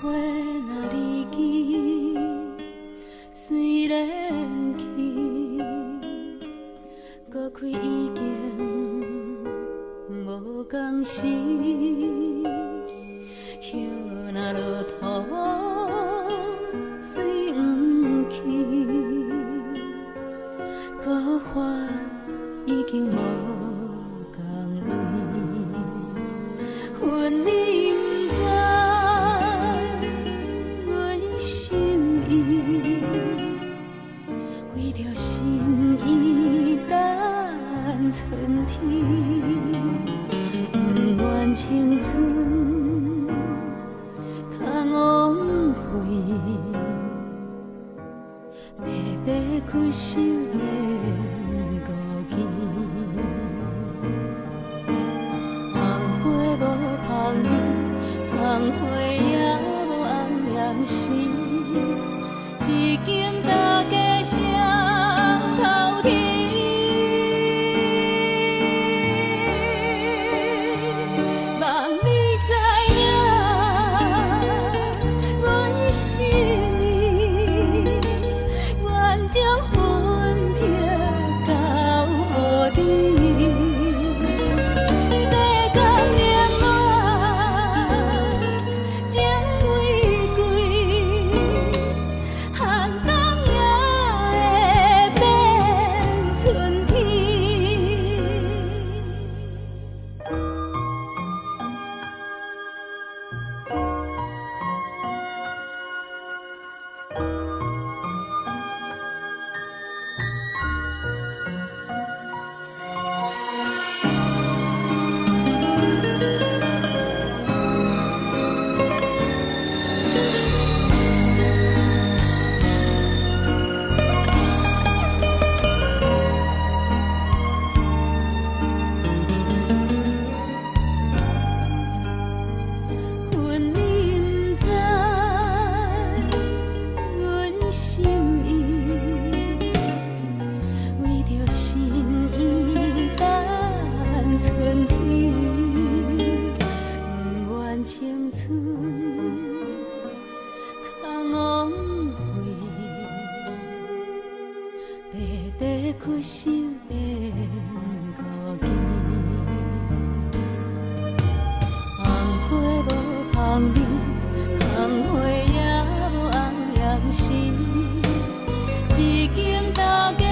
花若离枝，虽然去，花开已经无共时。若落土。春天，不愿青春空枉费，白白。红花无香味，红花也无红颜，红花无香味，红花也有红颜死，一见大家。